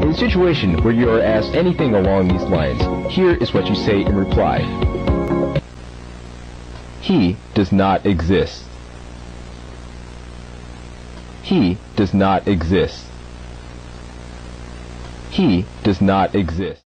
In a situation where you are asked anything along these lines, here is what you say in reply. He does not exist. He does not exist. He does not exist.